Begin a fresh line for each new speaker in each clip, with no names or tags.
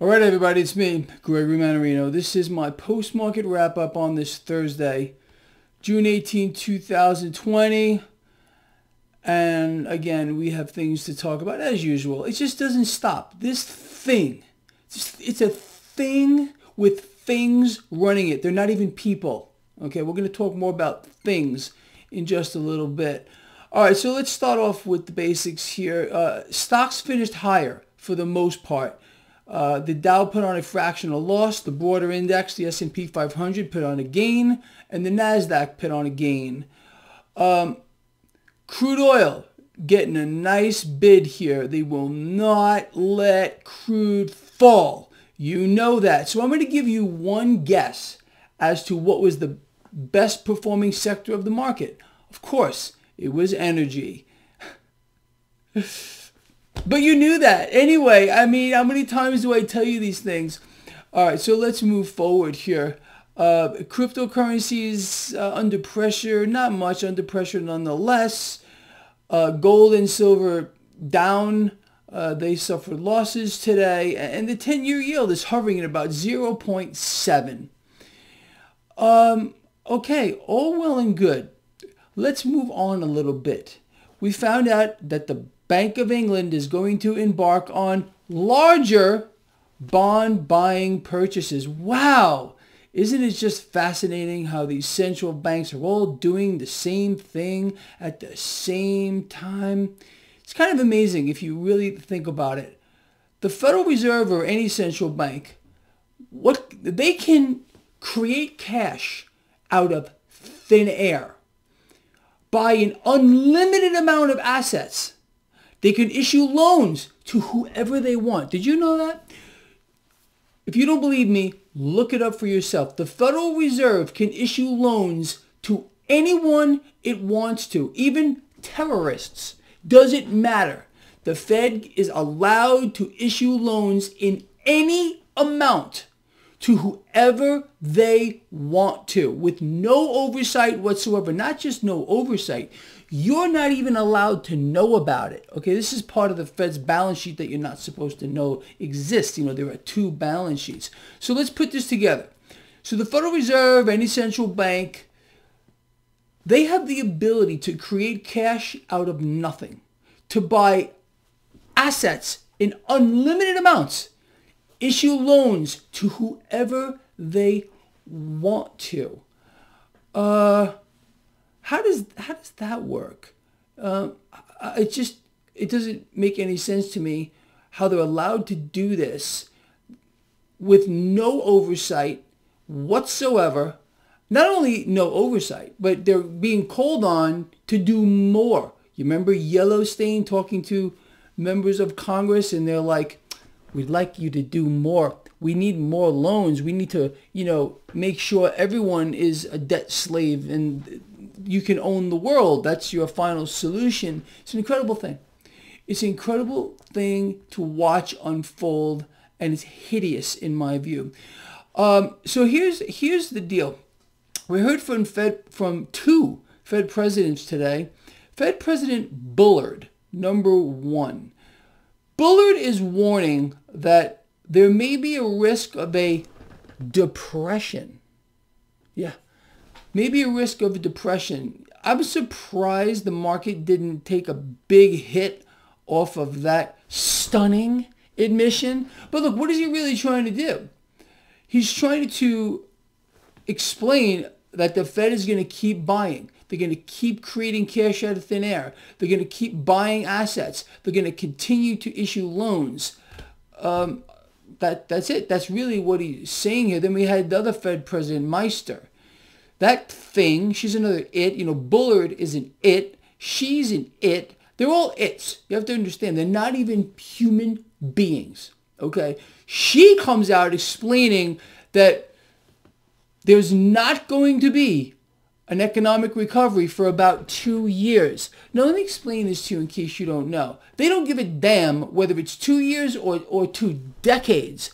All right, everybody, it's me, Gregory Mannarino. This is my post-market wrap-up on this Thursday, June 18, 2020. And again, we have things to talk about as usual. It just doesn't stop. This thing, it's, it's a thing with things running it. They're not even people. Okay, we're going to talk more about things in just a little bit. All right, so let's start off with the basics here. Uh, stocks finished higher for the most part. Uh, the Dow put on a fractional loss. The broader index, the S&P 500, put on a gain, and the Nasdaq put on a gain. Um, crude oil getting a nice bid here. They will not let crude fall. You know that. So I'm going to give you one guess as to what was the best performing sector of the market. Of course, it was energy. but you knew that. Anyway, I mean, how many times do I tell you these things? All right, so let's move forward here. Uh, cryptocurrencies uh, under pressure, not much under pressure nonetheless. Uh, gold and silver down. Uh, they suffered losses today. And the 10-year yield is hovering at about 0.7. Um, okay, all well and good. Let's move on a little bit. We found out that the Bank of England is going to embark on larger bond buying purchases. Wow! Isn't it just fascinating how these central banks are all doing the same thing at the same time? It's kind of amazing if you really think about it. The Federal Reserve or any central bank, what they can create cash out of thin air buy an unlimited amount of assets. They can issue loans to whoever they want. Did you know that? If you don't believe me, look it up for yourself. The Federal Reserve can issue loans to anyone it wants to, even terrorists. Doesn't matter. The Fed is allowed to issue loans in any amount to whoever they want to with no oversight whatsoever. Not just no oversight. You're not even allowed to know about it. Okay, this is part of the Fed's balance sheet that you're not supposed to know exists. You know, there are two balance sheets. So let's put this together. So the Federal Reserve, any central bank, they have the ability to create cash out of nothing, to buy assets in unlimited amounts issue loans to whoever they want to. Uh, how does how does that work? Uh, it just it doesn't make any sense to me how they're allowed to do this with no oversight whatsoever. Not only no oversight, but they're being called on to do more. You remember Yellowstein talking to members of Congress and they're like, We'd like you to do more. We need more loans. We need to, you know, make sure everyone is a debt slave and you can own the world. That's your final solution. It's an incredible thing. It's an incredible thing to watch unfold and it's hideous in my view. Um, so here's here's the deal. We heard from Fed from two Fed presidents today. Fed President Bullard, number one, Bullard is warning that there may be a risk of a depression. Yeah, maybe a risk of a depression. I'm surprised the market didn't take a big hit off of that stunning admission. But look, what is he really trying to do? He's trying to explain that the Fed is going to keep buying. They're going to keep creating cash out of thin air. They're going to keep buying assets. They're going to continue to issue loans. Um, that that's it. That's really what he's saying here. Then we had the other Fed president, Mester. That thing, she's another it. You know, Bullard is an it. She's an it. They're all its. You have to understand. They're not even human beings. Okay? She comes out explaining that there's not going to be an economic recovery for about two years. Now, let me explain this to you in case you don't know. They don't give a damn whether it's two years or, or two decades.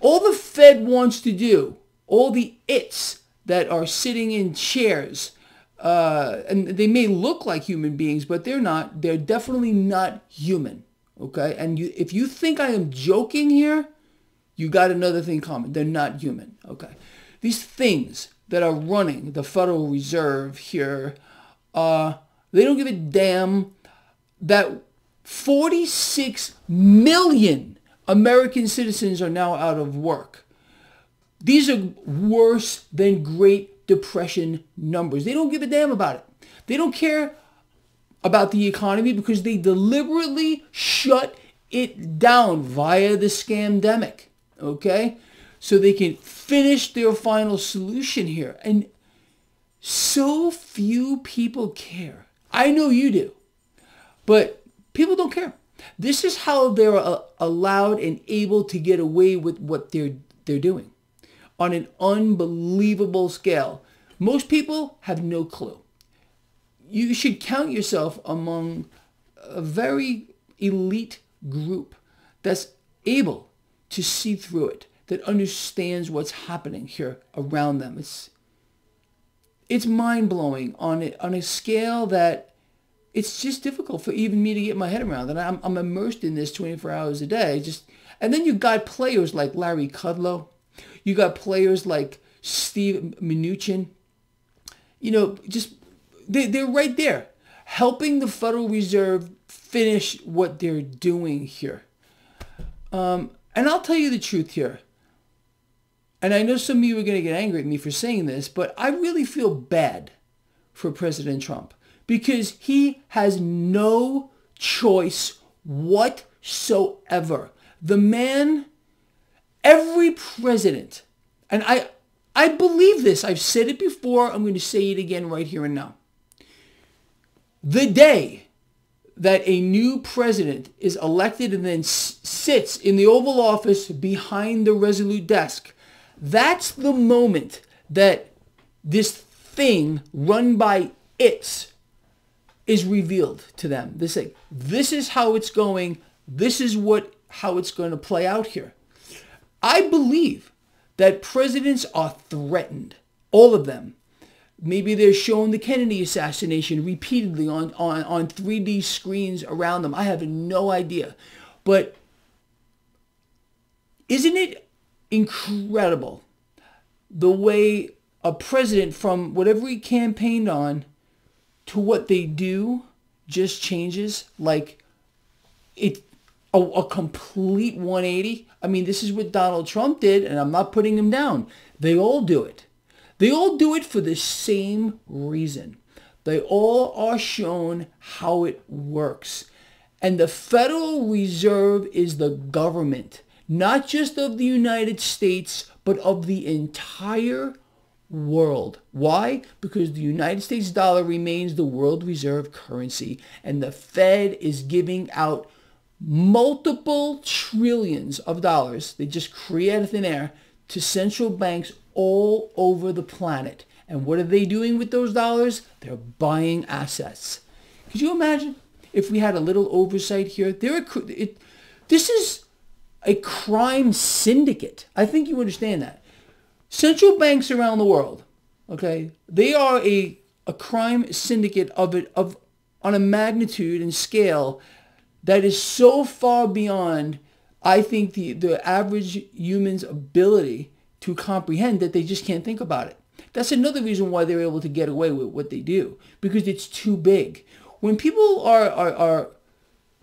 All the Fed wants to do, all the its that are sitting in chairs, uh, and they may look like human beings, but they're not. They're definitely not human. Okay? And you, if you think I am joking here, you got another thing common. They're not human. Okay. These things that are running the Federal Reserve here, uh, they don't give a damn that 46 million American citizens are now out of work. These are worse than Great Depression numbers. They don't give a damn about it. They don't care about the economy because they deliberately shut it down via the scamdemic. Okay? So they can finish their final solution here. And so few people care. I know you do. But people don't care. This is how they're uh, allowed and able to get away with what they're they're doing on an unbelievable scale. Most people have no clue. You should count yourself among a very elite group that's able to see through it, that understands what's happening here around them. It's it's mind-blowing on it on a scale that it's just difficult for even me to get my head around. And I'm, I'm immersed in this 24 hours a day. Just and then you got players like Larry Kudlow, you got players like Steve Mnuchin. You know, just they, they're right there, helping the Federal Reserve finish what they're doing here. Um, and I'll tell you the truth here. And I know some of you are going to get angry at me for saying this, but I really feel bad for President Trump because he has no choice whatsoever. The man, every president, and I, I believe this. I've said it before. I'm going to say it again right here and now. The day that a new president is elected and then s- sits in the Oval Office behind the Resolute desk, that's the moment that this thing run by its is revealed to them. Say, this is how it's going. This is what how it's going to play out here. I believe that presidents are threatened, all of them. Maybe they're shown the Kennedy assassination repeatedly on, on, on 3D screens around them. I have no idea. But isn't it incredible. The way a president from whatever he campaigned on to what they do just changes like it a, a, complete 180 i mean this is what donald trump did and i'm not putting him down. They all do it. They all do it for the same reason. They all are shown how it works. And the federal reserve is the government not just of the united states but of the entire world. Why? Because the United States dollar remains the world reserve currency and the Fed is giving out multiple trillions of dollars. They just create thin air to central banks all over the planet. And what are they doing with those dollars? They're buying assets. Could you imagine if we had a little oversight here? There, it, this is a crime syndicate. I think you understand that. Central banks around the world, okay, they are a, a crime syndicate of it of on a magnitude and scale that is so far beyond, I think, the, the average human's ability to comprehend that they just can't think about it. That's another reason why they're able to get away with what they do, because it's too big. When people are, are, are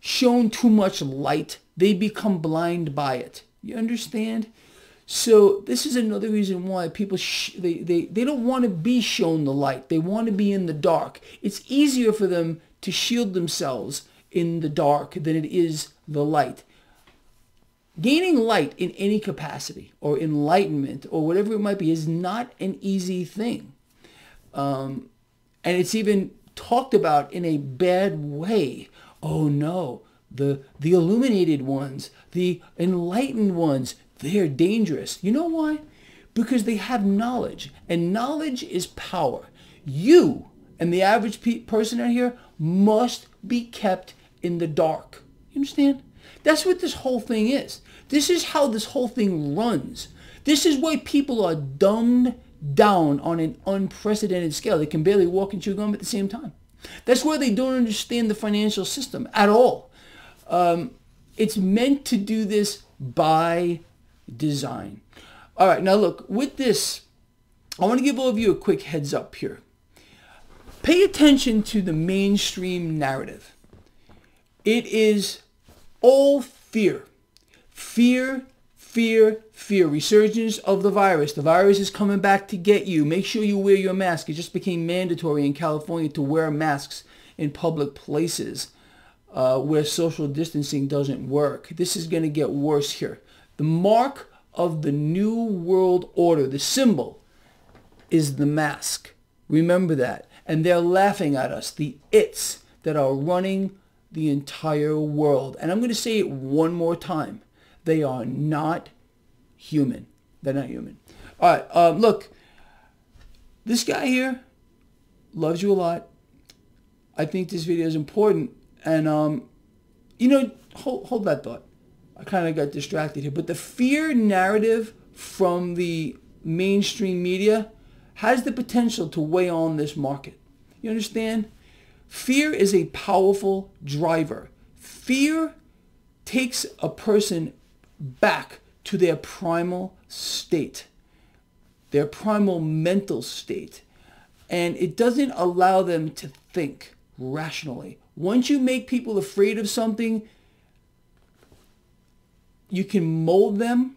shown too much light, they become blind by it. You understand? So this is another reason why people they, they they don't want to be shown the light. They want to be in the dark. It's easier for them to shield themselves in the dark than it is the light. Gaining light in any capacity or enlightenment or whatever it might be is not an easy thing. Um, and it's even talked about in a bad way. Oh no, the the illuminated ones, the enlightened ones, they're dangerous. You know why? Because they have knowledge, and knowledge is power. You and the average pe- person out here must be kept in the dark. You understand? That's what this whole thing is. This is how this whole thing runs. This is why people are dumbed down on an unprecedented scale. They can barely walk and chew gum at the same time. That's why they don't understand the financial system at all. Um, it's meant to do this by design. All right, now look, with this, I want to give all of you a quick heads up here. Pay attention to the mainstream narrative. It is all fear. Fear, fear, fear. Resurgence of the virus. The virus is coming back to get you. Make sure you wear your mask. It just became mandatory in California to wear masks in public places uh, where social distancing doesn't work. This is going to get worse here. The mark of the New World Order, the symbol, is the mask. Remember that. And they're laughing at us, the its that are running the entire world. And I'm going to say it one more time. They are not human. They're not human. All right, um, look, this guy here loves you a lot. I think this video is important. And, um, you know, hold, hold that thought. I kind of got distracted here. But the fear narrative from the mainstream media has the potential to weigh on this market. You understand? Fear is a powerful driver. Fear takes a person back to their primal state, their primal mental state, and it doesn't allow them to think rationally. Once you make people afraid of something, you can mold them.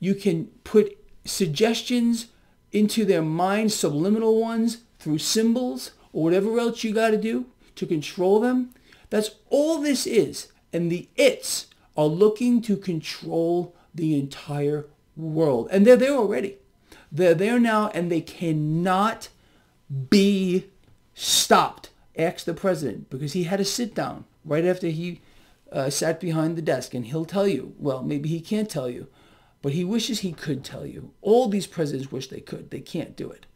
You can put suggestions into their mind, subliminal ones, through symbols or whatever else you got to do to control them. That's all this is. And the its are looking to control the entire world. And they're there already. They're there now and they cannot be stopped. Ask the president because he had a sit down right after he uh, sat behind the desk and he'll tell you. Well, maybe he can't tell you, but he wishes he could tell you. All these presidents wish they could. They can't do it.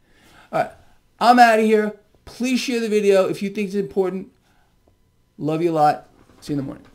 All right. I'm out of here. Please share the video if you think it's important. Love you a lot. See you in the morning.